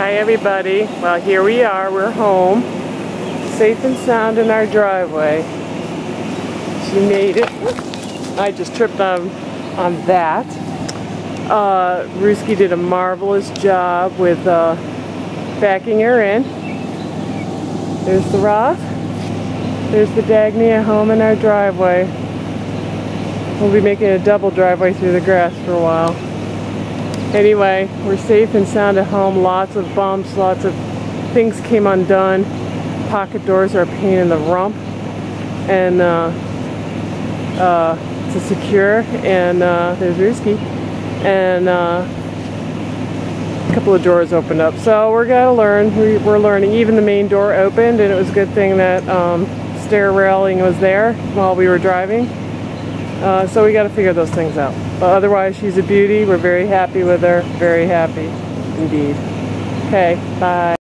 Hi everybody. Well here we are. We're home. Safe and sound in our driveway. She made it. I just tripped on, on that. Uh, Ruski did a marvelous job with uh, backing her in. There's the Roth. There's the Dagny at home in our driveway. We'll be making a double driveway through the grass for a while. Anyway, we're safe and sound at home. Lots of bumps, lots of things came undone. Pocket doors are a pain in the rump. And uh, uh, to secure. And uh, there's Ruski. And uh, a couple of doors opened up. So we're to learn. We, are learning. Even the main door opened and it was a good thing that um, stair railing was there while we were driving. Uh, so we got to figure those things out. But otherwise, she's a beauty. We're very happy with her. Very happy indeed. Okay, bye.